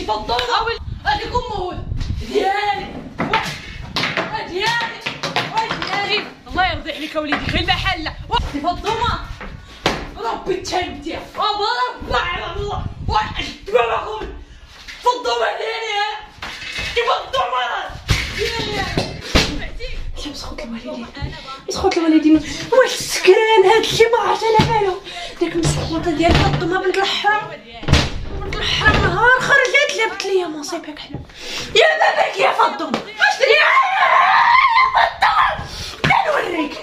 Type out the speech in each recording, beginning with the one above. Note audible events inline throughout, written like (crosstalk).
انت فضوله هذيك امه ديالي. ديالي. ديالي. الله يرضي عليك وليدي خلي محله انت فضومه ربي تهمتي أبا ربي. على الله. واحد ما أخوي فضومه ديالي. انت فضومه ديالي مسخوط الوالدين مسخوط الوالدين. واش سكران هاد الشي ما عرفت أنا مالو داك المسخوطه ديال فاطمه بنت الحرام. نهار خرجت جابت ليا مصيبك حنا يا باباك يا فاطمه يا فاطمه تنوريك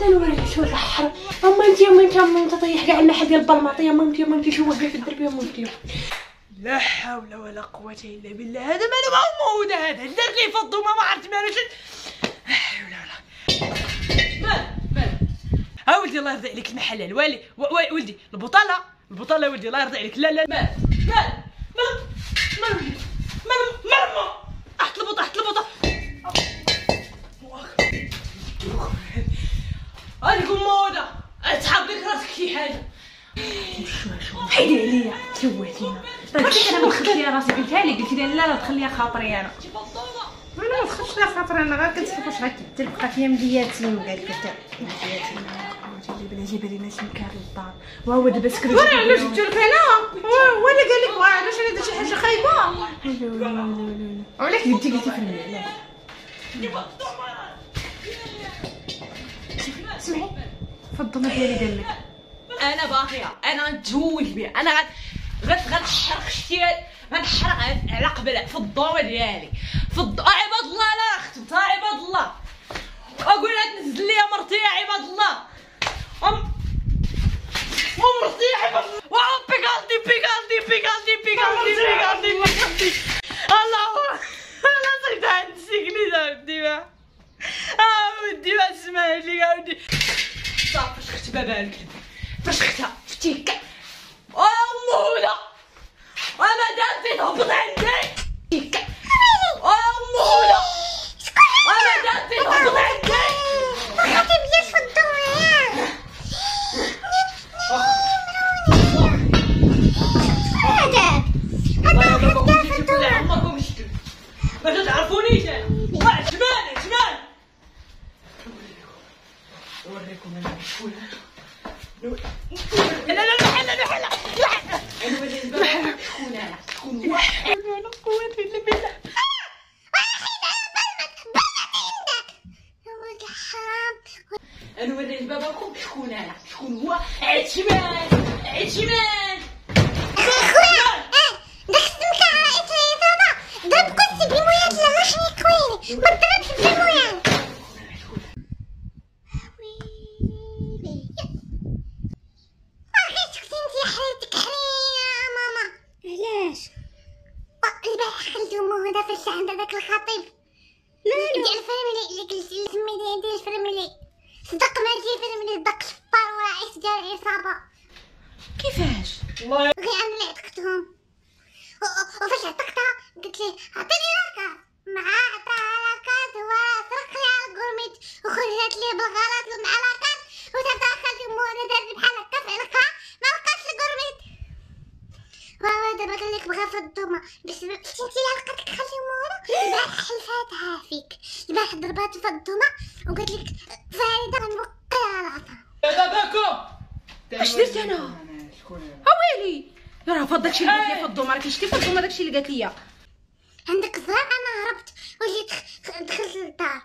تنوريك شو الحرام أما أنت يا أنت أما أنت طيح كاع المحل ديال البلماط يا أنت يا أنت شو وقف في الدرب يا انت لا حول ولا قوة إلا بالله. هذا مالو موجود هذا. دار لي فضو ما عرفت مالو شد لا حول ولا مال ها ولدي الله يرضي عليك المحل الوالي. ولدي البطالة. البطالة ولدي الله يرضي عليك. لا لا مال مال مال ولدي مال مال أحط البطة أحط البطة هذيك موضة اسحب لك راسك شي حاجة حيدي عليا سويتينا قلت أنا ما تخليها راسي قلتها لي قلت لي لا لا تخليها خاطري أنا أنا ما تخافش لا خاطر أنا غير كنت واش غتبدل بقى فيا مدياتين قال لك بلاتي بالي ناس مكار للدار وهو دابا سكرت وأنا علاش جبت لك أنا هو اللي قال لك علاش أنا درت شي حاجة خايبه وعلاش انت قلتي في المال سمعي فضل ديالي قال لك أنا باغيه أنا نتزوج بها أنا غد غد غنحرق شتي غنحرق على قبل في الضوء ديالي في الضوء عباد الله لا ختمت عباد الله أقول لها تنزل لي مرتي يا عباد الله ام ومرتي يا عباد الله واو بيكالدي بيكالدي بيكالدي بيكالدي بيكالدي بيكالدي الله أنا صرت عند السجن ودي ما آه ودي ما اسمع لي يا ودي صافي فاش خت بابا الكلب فاش ختها فتيك امولا أنا دازت هبط عندي فتيك امولا أنا دازت هبط عندي ما تبياش في الدنيا هذا أنا بابا كنت كل عمركم مشكل ما تعرفونيش أنا واحد جمال جمال اوريكم أنا شكون أنا لا لا لا لا لا لا أنا ما شكون أنا شكون واحد ولا قوة الا بالله أنا وريت باباكم شكون أنا شكون هو عثمان عثمان علاش في الشحن هذاك الخطيب مالو ديال الفرملي اللي قلتي سميتي ديال الفرملي صدق ما جي الفرملي دق شفار وعيش ديال العصابه كيفاش؟ الله غير أنا اللي عتقتهم. وفاش عتقتها؟ قلت لي عطيني la carte مع عطاها la carte هو سرق لي على ال gourmette وخرجت لي بالغلط مع la carte ودابا خالتي مو أنا دارت بحال هكا في عنقها ما لقاش ال gourmette وهو دابا قال لك بغا في الضومه بس شتي انت لقاتك خالتي مو أنا البارح حلفاتها فيك البارح ضربات في الضومه وقالت لك فريده غنوقعها العصا باباكم اش درت أنا اويلي راه فضل داكشي اللي قالت لي في الضومه راكي شتي في الضومه داكشي اللي قالت لي عندك الزهر أنا هربت وجيت دخلت للدار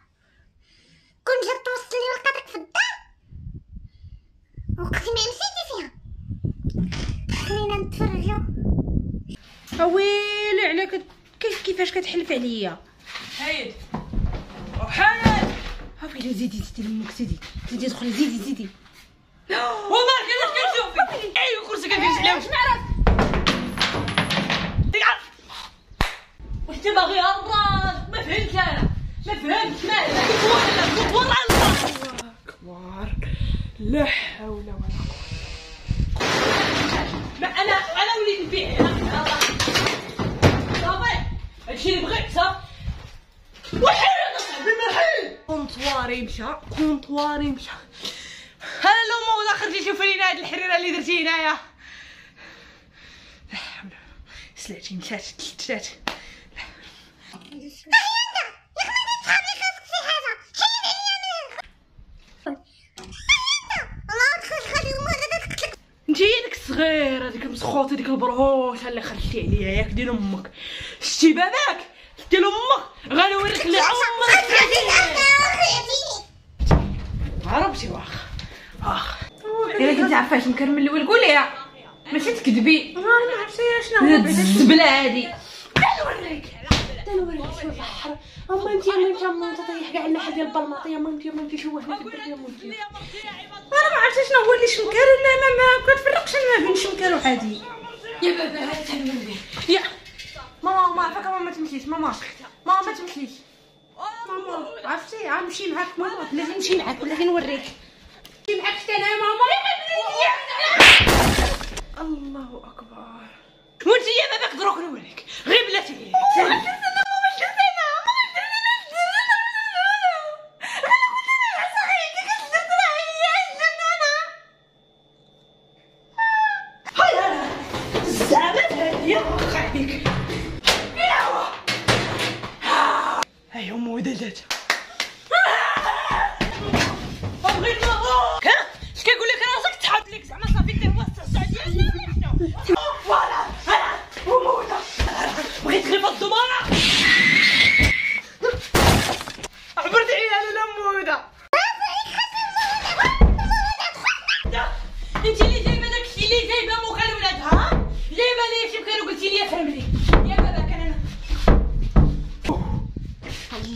كون جات توصل لي ولقيتك في الدار وقتي ما مشيتي فيها خلينا نتفرجوا اويلي عليك كيف كيفاش كتحلف عليا؟ حيد. وحيد اويلي زيدي زيدي لأمك زيدي. زيدي دخلي زيدي زيدي. (gasps) والله كيفاش كنشوفك ايوا كرسي كنجلس عليه واش معرف واش انت باغي الراس؟ ما فهمت أنا. ما فهمت ما كيف والله أكبر. لا حول ولا قوة. ما أنا أنا وليت نبيع أنا صافي هادشي اللي بغيت صافي وحيد اصاحبي محيد كونطواري مشى كونطواري مشى. أنا لو ما خرجتي شوفي لينا هاد الحريرة اللي درتي هنايا. ولا- سلعتي نسات تلات انت هي ديك الصغيره ديك المسخوطة ديك البرهوشة اللي خرجتي عليا ياك ديال أمك. شتي باباك؟ ديال أمك. غنوريك اللي عمرك عرفتي واخا. واخا. إلا كنتي عارفه اش مكرم من الأول قوليها ماشي تكذبي. أنا ما عرفتش شنو هو الزبله هادي. نوريك نوريك شو البحر أما انت أما انت طيح كاع الناحيه ديال البلماط يا مامتي يا مامتي شو واحد أنا ما عرفتش شنو هو اللي شمكر لا ما ما كتفرقش ما بين شمكر وعادي يا بابا هذا تنولي يا. ماما. ماما ما تمشيش ماما عرفتي؟ غنمشي معاك ماما. بلاتي نمشي معاك. بلاتي نوريك. نمشي معاك حتى أنا ماما. الله أكبر. وانت يا باباك دروك نوريك غير بلاتي. الزعمات هادي واخا عليك. 出ちゃう。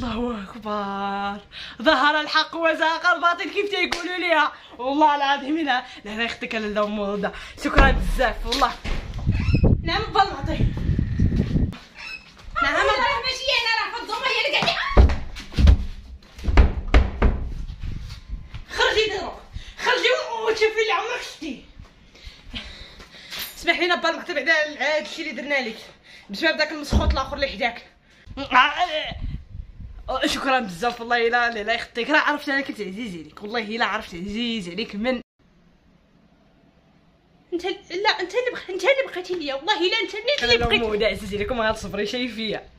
الله أكبر. ظهر الحق وزاق الباطل. كيف تيقولوا ليها والله العظيم لا. لا لا أختك أنا الام ودا شكرا بزاف والله. نعم بالمعطي نعم. راه ماشي أنا راه فضوما هي اللي قاعدة خرجي دروك. خرجي وتشوفي اللي عمرك شتي. اسمح لينا بالمحتى بعدا هذا الشيء اللي درنا لك. بسبب داك المسخوط الآخر اللي حداك. آه، أه، شكرا بزاف والله الا لا يخطيك. راه عرفت أنا كنت عزيز عليك. والله الا عرفت عزيز عليك. من أنت لا أنت اللي بخ... أنت اللي بقيتي ليا. والله إلا أنت اللي بقيتي أنا مو عزيز عليكم غتصبري شي فيا